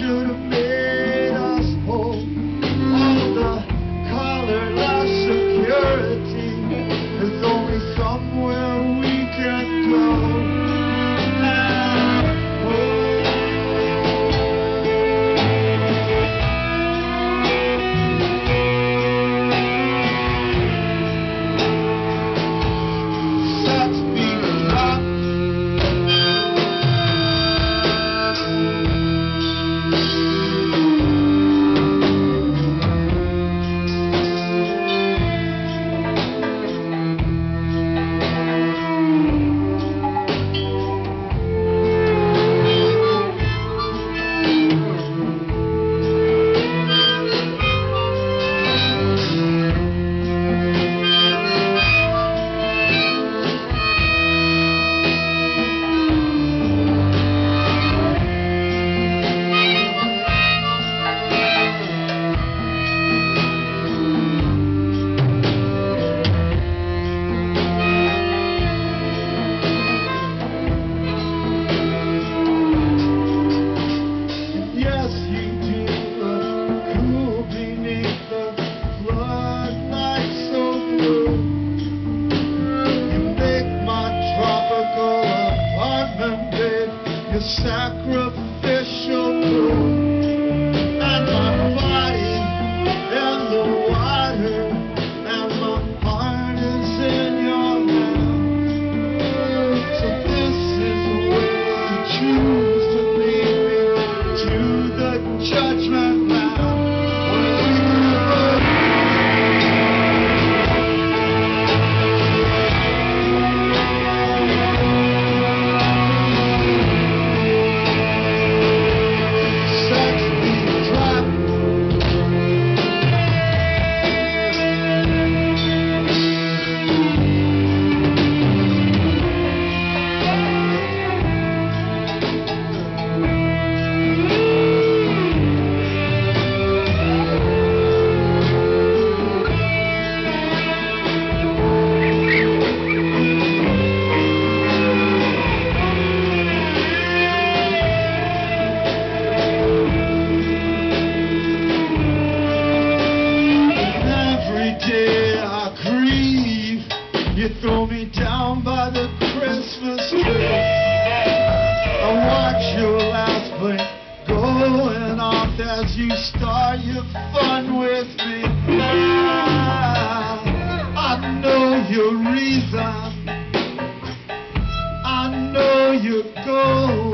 should sacrificial you start your fun with me now. I know your reason. I know your goal.